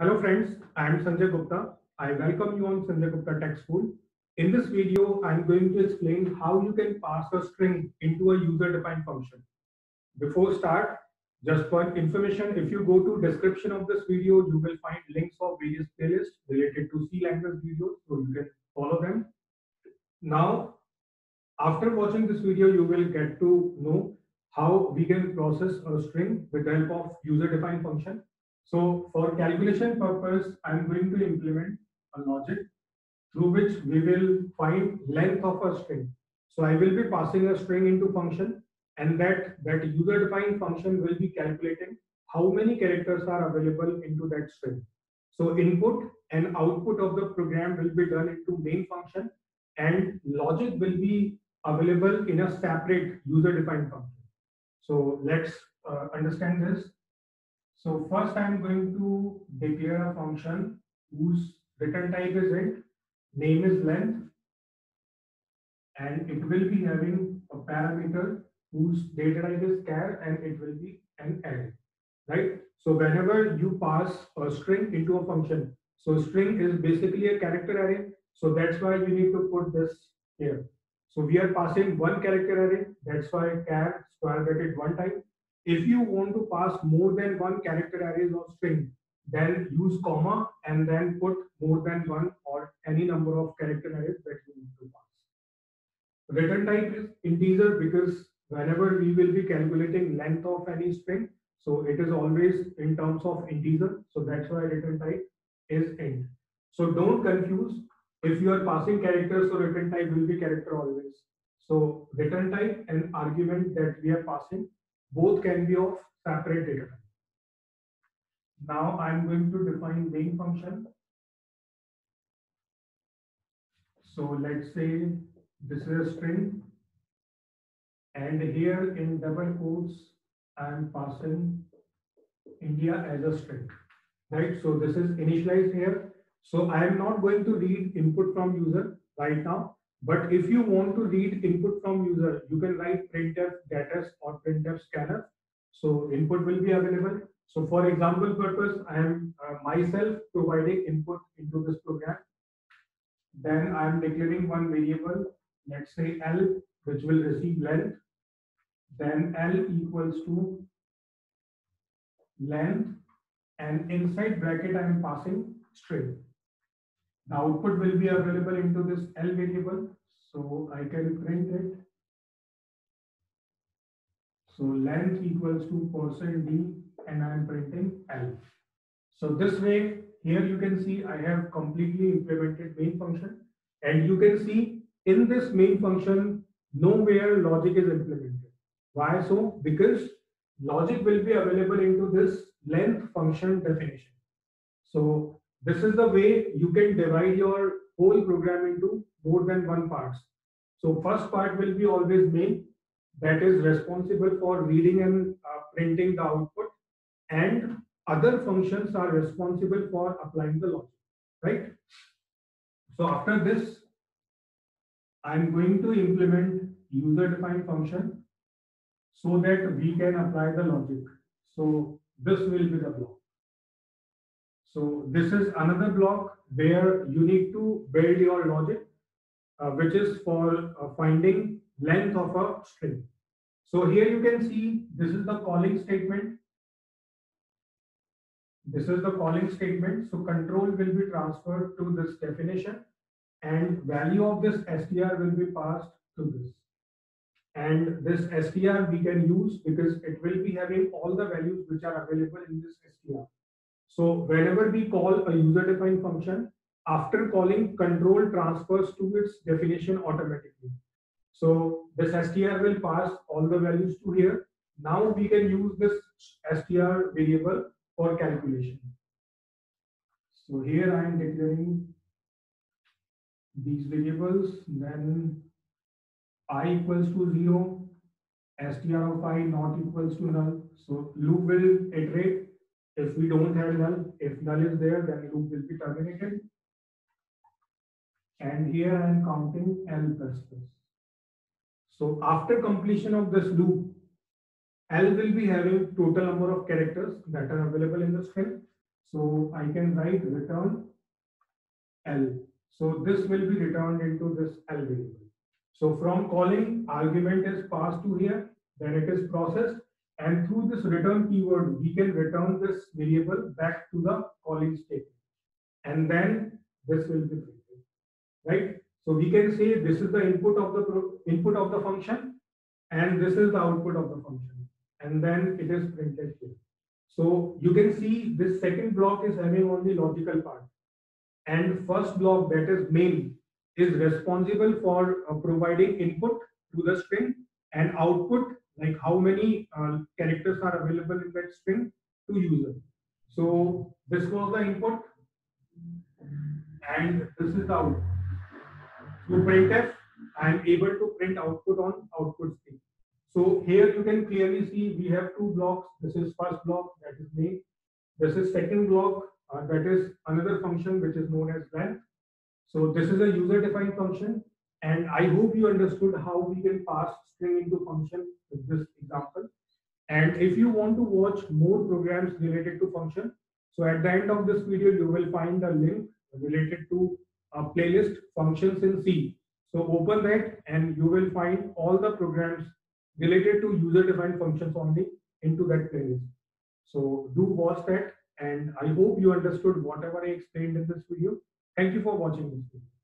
Hello friends, I am Sanjay Gupta. I welcome you on Sanjay Gupta Tech School. In this video, I am going to explain how you can pass a string into a user-defined function. Before start, just for information, if you go to description of this video, you will find links of various playlists related to C language videos, so you can follow them. Now, after watching this video, you will get to know how we can process a string with the help of user-defined function. So for calculation purpose, I'm going to implement a logic through which we will find length of a string. So I will be passing a string into function and that, that user-defined function will be calculating how many characters are available into that string. So input and output of the program will be done into main function and logic will be available in a separate user-defined function. So let's uh, understand this. So first I'm going to declare a function whose return type is int, name is length, and it will be having a parameter whose data type is char and it will be an array, right? So whenever you pass a string into a function, so string is basically a character array. So that's why you need to put this here. So we are passing one character array. That's why char square bracket one time. If you want to pass more than one character arrays or string, then use comma and then put more than one or any number of character arrays that you need to pass. Return type is integer because whenever we will be calculating length of any string, so it is always in terms of integer. So that's why return type is int. So don't confuse if you are passing characters, so return type will be character always. So return type and argument that we are passing, both can be of separate data type. Now I'm going to define main function. So let's say this is a string and here in double quotes I'm passing India as a string, right? So this is initialized here. So I am not going to read input from user right now, but if you want to read input from user, you can write printf data or printf scanner. So input will be available. So for example purpose, I am uh, myself providing input into this program. Then I am declaring one variable, let's say L, which will receive length. Then L equals to length and inside bracket I am passing string. The output will be available into this L variable. So I can print it. So length equals to percent %d and I am printing L. So this way, here you can see I have completely implemented main function and you can see in this main function, nowhere logic is implemented. Why so? Because logic will be available into this length function definition. So this is the way you can divide your whole program into more than one parts. So first part will be always main that is responsible for reading and uh, printing the output and other functions are responsible for applying the logic, right? So after this, I'm going to implement user defined function so that we can apply the logic. So this will be the block. So this is another block where you need to build your logic, uh, which is for uh, finding length of a string. So here you can see this is the calling statement. This is the calling statement. So control will be transferred to this definition and value of this str will be passed to this. And this str we can use because it will be having all the values which are available in this str. So whenever we call a user-defined function, after calling control transfers to its definition automatically. So this str will pass all the values to here. Now we can use this str variable for calculation. So here I am declaring these variables, then i equals to 0, str of i not equals to null. So loop will iterate if we don't have null, if null is there, then loop will be terminated. And here I am counting L plus plus. So after completion of this loop, L will be having total number of characters that are available in the string. So I can write return L. So this will be returned into this L variable. So from calling, argument is passed to here, then it is processed, and through this return keyword, we can return this variable back to the calling statement. And then this will be printed, right? So we can say this is the input of the input of the function, and this is the output of the function, and then it is printed here. So you can see this second block is having only logical part, and first block that is main is responsible for uh, providing input to the string and output like how many uh, characters are available in that string to user. So this was the input and this is the output. So printf, I am able to print output on output string. So here you can clearly see we have two blocks. This is first block that is main. This is second block uh, that is another function which is known as length. So this is a user defined function and I hope you understood how we can pass string into function with this example. And if you want to watch more programs related to function, so at the end of this video, you will find a link related to a playlist functions in C. So open that and you will find all the programs related to user defined functions only into that playlist. So do watch that and I hope you understood whatever I explained in this video. Thank you for watching this video.